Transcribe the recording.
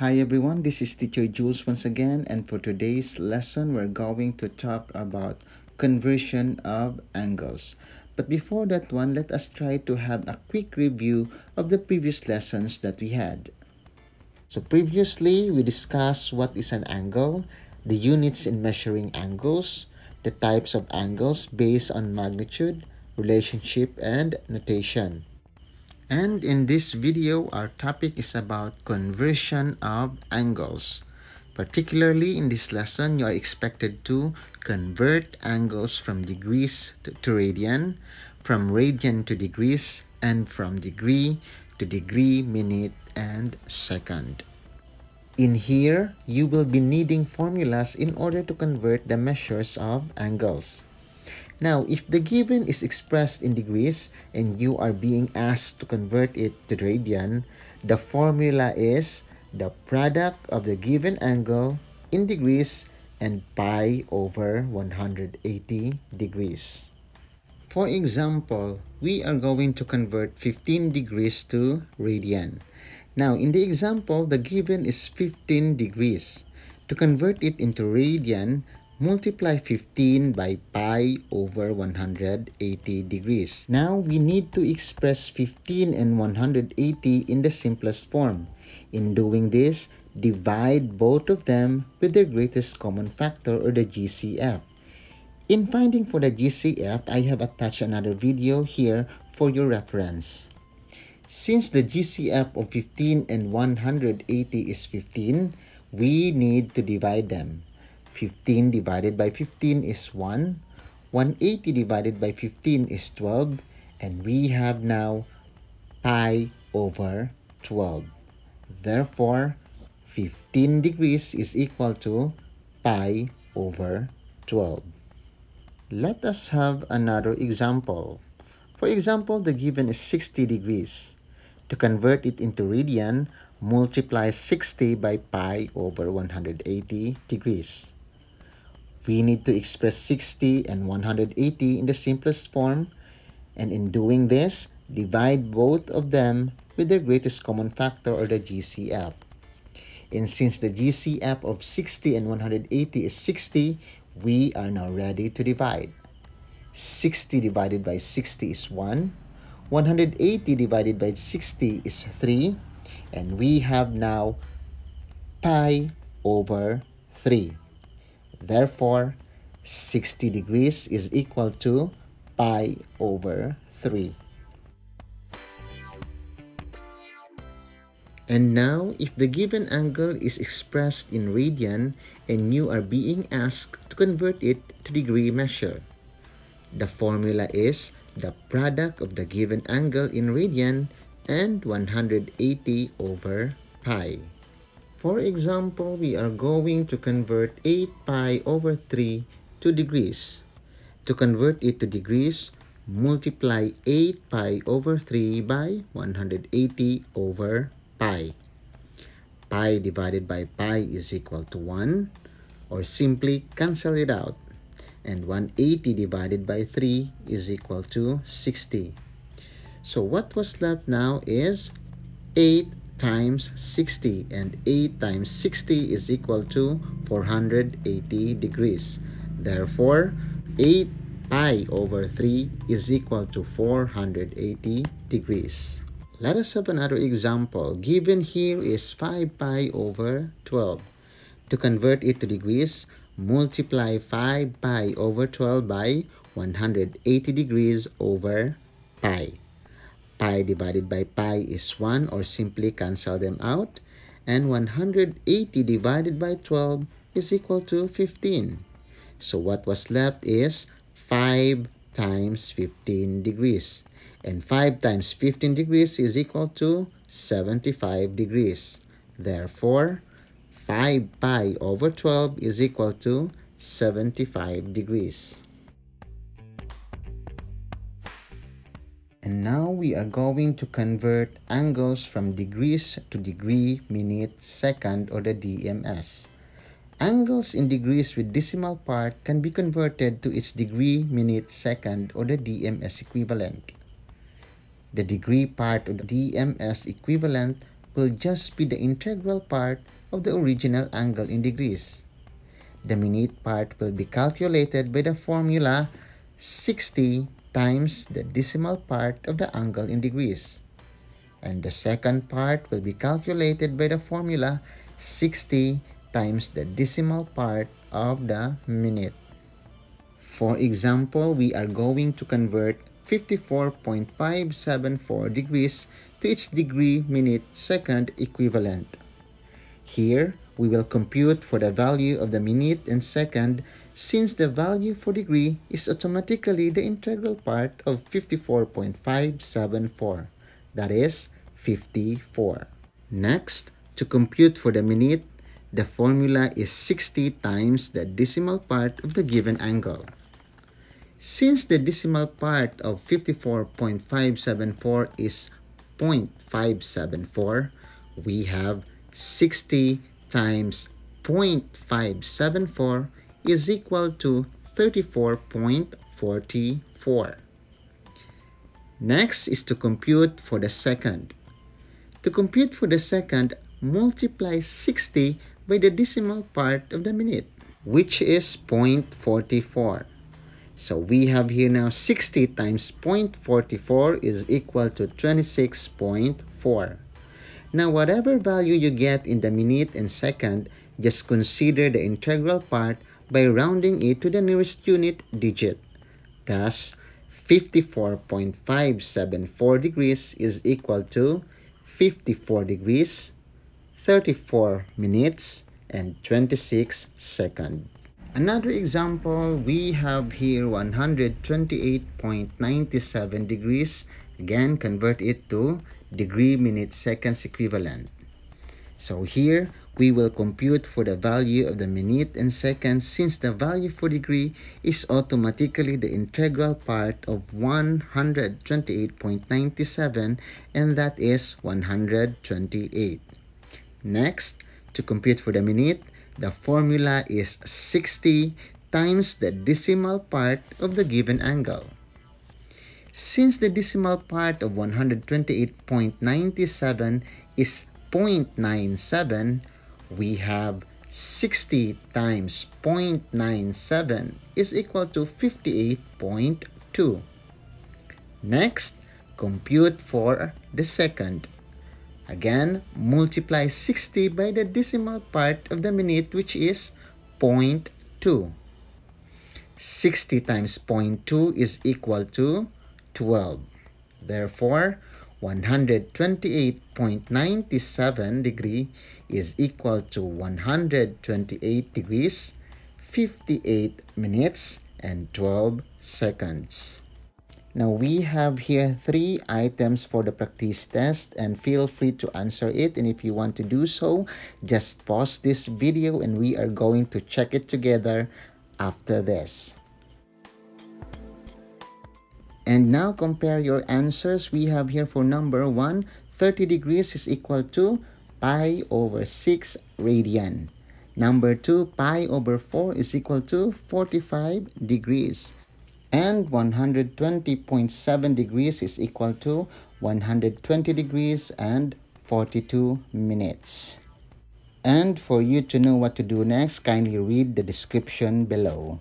Hi everyone, this is teacher Julz once again and for today's lesson we're going to talk about conversion of angles. But before that one, let us try to have a quick review of the previous lessons that we had. So previously we discussed what is an angle, the units in measuring angles, the types of angles based on magnitude, relationship, and notation. And in this video, our topic is about conversion of angles. Particularly in this lesson, you are expected to convert angles from degrees to, to radian, from radian to degrees, and from degree to degree, minute, and second. In here, you will be needing formulas in order to convert the measures of angles. Now, if the given is expressed in degrees and you are being asked to convert it to radian, the formula is the product of the given angle in degrees and pi over 180 degrees. For example, we are going to convert 15 degrees to radian. Now, in the example, the given is 15 degrees. To convert it into radian, multiply 15 by pi over 180 degrees. Now, we need to express 15 and 180 in the simplest form. In doing this, divide both of them with their greatest common factor or the GCF. In finding for the GCF, I have attached another video here for your reference. Since the GCF of 15 and 180 is 15, we need to divide them. 15 divided by 15 is 1. 180 divided by 15 is 12. And we have now pi over 12. Therefore, 15 degrees is equal to pi over 12. Let us have another example. For example, the given is 60 degrees. To convert it into radian, multiply 60 by pi over 180 degrees we need to express 60 and 180 in the simplest form. And in doing this, divide both of them with their greatest common factor or the GCF. And since the GCF of 60 and 180 is 60, we are now ready to divide. 60 divided by 60 is 1. 180 divided by 60 is 3. And we have now pi over 3. Therefore, 60 degrees is equal to pi over 3. And now, if the given angle is expressed in radian and you are being asked to convert it to degree measure, the formula is the product of the given angle in radian and 180 over pi. For example, we are going to convert 8 pi over 3 to degrees. To convert it to degrees, multiply 8 pi over 3 by 180 over pi. Pi divided by pi is equal to 1 or simply cancel it out. And 180 divided by 3 is equal to 60. So what was left now is 8 times 60 and 8 times 60 is equal to 480 degrees. Therefore, 8 pi over 3 is equal to 480 degrees. Let us have another example. Given here is 5 pi over 12. To convert it to degrees, multiply 5 pi over 12 by 180 degrees over pi pi divided by pi is 1 or simply cancel them out. And 180 divided by 12 is equal to 15. So what was left is 5 times 15 degrees. And 5 times 15 degrees is equal to 75 degrees. Therefore, 5 pi over 12 is equal to 75 degrees. And now we are going to convert angles from degrees to degree, minute, second, or the DMS. Angles in degrees with decimal part can be converted to its degree, minute, second, or the DMS equivalent. The degree part of the DMS equivalent will just be the integral part of the original angle in degrees. The minute part will be calculated by the formula 60 times the decimal part of the angle in degrees. And the second part will be calculated by the formula 60 times the decimal part of the minute. For example, we are going to convert 54.574 degrees to its degree minute second equivalent. Here, we will compute for the value of the minute and second since the value for degree is automatically the integral part of 54.574, that is 54. Next, to compute for the minute, the formula is 60 times the decimal part of the given angle. Since the decimal part of 54.574 is 0.574, we have 60 times 0.574 is equal to 34.44. Next is to compute for the second. To compute for the second, multiply 60 by the decimal part of the minute, which is 0.44. So we have here now 60 times 0.44 is equal to 26.4. Now whatever value you get in the minute and second, just consider the integral part by rounding it to the nearest unit digit. Thus, 54.574 degrees is equal to 54 degrees, 34 minutes, and 26 seconds. Another example, we have here 128.97 degrees. Again, convert it to degree minute seconds equivalent. So here, we will compute for the value of the minute and second since the value for degree is automatically the integral part of 128.97 and that is 128. Next, to compute for the minute, the formula is 60 times the decimal part of the given angle. Since the decimal part of 128.97 is 0.97, we have 60 times 0.97 is equal to 58.2. Next, compute for the second. Again, multiply 60 by the decimal part of the minute which is 0.2. 60 times 0.2 is equal to 12. Therefore, 128.97 degree is equal to 128 degrees, 58 minutes, and 12 seconds. Now we have here three items for the practice test and feel free to answer it and if you want to do so, just pause this video and we are going to check it together after this. And now compare your answers. We have here for number 1, 30 degrees is equal to pi over 6 radian. Number 2, pi over 4 is equal to 45 degrees. And 120.7 degrees is equal to 120 degrees and 42 minutes. And for you to know what to do next, kindly read the description below.